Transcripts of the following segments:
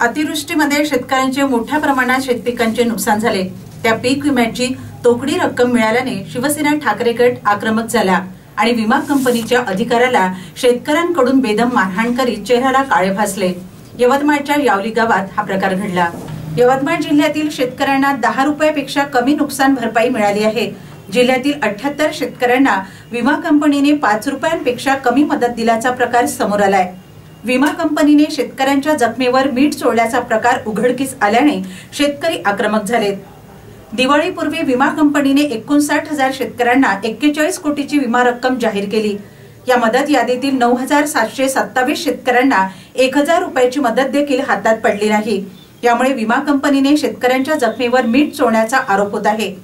अतिवृष्टीमध्ये शेतकऱ्यांचे मोठ्या प्रमाणात शेतपिकांचे नुकसान झाले. त्या पीक विम्याची तोकडी रक्कम मिळाल्याने शिवसेना ठाकरे गट आक्रमक झाला आणि विमा कंपनीच्या अधिकाऱ्याला शेतकऱ्यांकडून बेदम मारहाण करीत चेहऱ्याला काळे भासले. यवतमाळच्या यावली गावात हा प्रकार घडला. यवतमाळ जिल्ह्यातील शेतकऱ्यांना दहा रुपयापेक्षा कमी नुकसान भरपाई मिळाली आहे. जिल्ह्यातील अठ्याहत्तर शेतकऱ्यांना विमा कंपनीने पाच रुपयांपेक्षा कमी मदत दिल्याचा प्रकार समोर आलाय. विमा कंपनीने शेतकऱ्यांच्या जखमेवर मीठ चोळल्याचा प्रकार उघडकीस आल्याने शेतकरी आक्रमक झालेत. दिवाळीपूर्वी विमा कंपनीने एकोणसाठ हजार शेतकऱ्यांना एक्केचाळीस कोटीची विमा रक्कम जाहीर केली. या मदत यादीतील नऊ हजार सातशे सत्तावीस शेतकऱ्यांना एक हजार रुपयाची मदत देखील हातात पडली नाही. यामुळे विमा कंपनीने शेतकऱ्यांच्या जखमेवर मीठ चोळण्याचा आरोप होत आहे.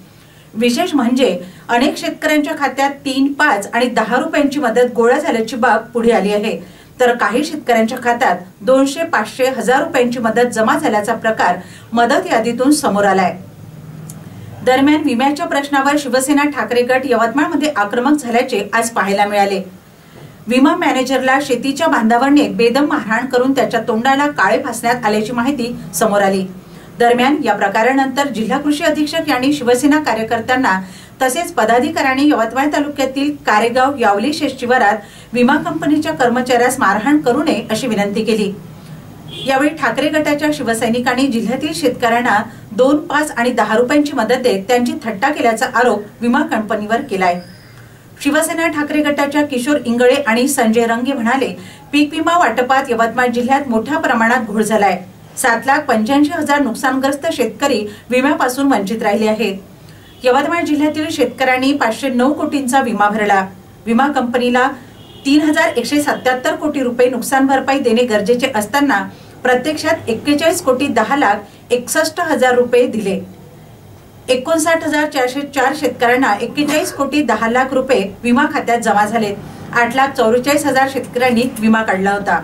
विशेष म्हणजे अनेक शेतकऱ्यांच्या खात्यात तीन पाच आणि दहा रुपयांची मदत गोळा झाल्याची बाब पुढे आली आहे. तर काही शेतकऱ्यांच्या खात्यात दोनशे पाचशे हजार रुपयांची मदत जमा झाल्याचा प्रकार मदत यादीतून समोर आलाय. दरम्यान विम्याच्या प्रश्नावर शिवसेना ठाकरे गट यवतमाळमध्ये आक्रमक झाल्याचे आज पाहायला मिळाले. विमा मॅनेजरला शेतीच्या बांधावर नेत बेदम मारहाण करून त्याच्या तोंडाला काळे फासण्यात आल्याची माहिती समोर आली. दरम्यान या प्रकारानंतर जिल्हा कृषी अधीक्षक यांनी शिवसेना कार्यकर्त्यांना तसेच पदाधिकाऱ्यांनी यवतमाळ तालुक्यातील कारेगाव यावली शेष्टीवरात विमा कंपनीच्या कर्मचाऱ्यास मारहाण करू नये अशी विनंती केली. यावेळी ठाकरे गटाच्या शिवसैनिकांनी जिल्ह्यातील शेतकऱ्यांना दोन पाच आणि दहा रुपयांची मदत देत त्यांची थट्टा केल्याचा आरोप विमा कंपनीवर केलाय. शिवसेना ठाकरे गटाच्या किशोर इंगळे आणि संजय रंगे म्हणाले पीक विमा वाटपात यवतमाळ जिल्ह्यात मोठ्या प्रमाणात घोळ झालाय. सात लाख पंच्याऐंशी हजार नुकसानग्रस्त शेतकरी विम्यापासून वंचित राहिले आहेत. यवतमाळ जिल्ह्यातील शेतकऱ्यांनी पाचशे नऊ कोटींचा विमा भरला. विमा कंपनीला तीन हजार एकशे सत्याहत्तर कोटी रुपये नुकसान भरपाई देणे गरजेचे असताना प्रत्यक्षात एक्केचाळीस कोटी दहा लाख एकसष्ट हजार रुपये दिले. एकोणसाठ हजार चारशे चार शेतकऱ्यांना एक्केचाळीस कोटी दहा लाख रुपये विमा खात्यात जमा झालेत. आठ लाख चौवेचाळीस हजार शेतकऱ्यांनी विमा काढला होता.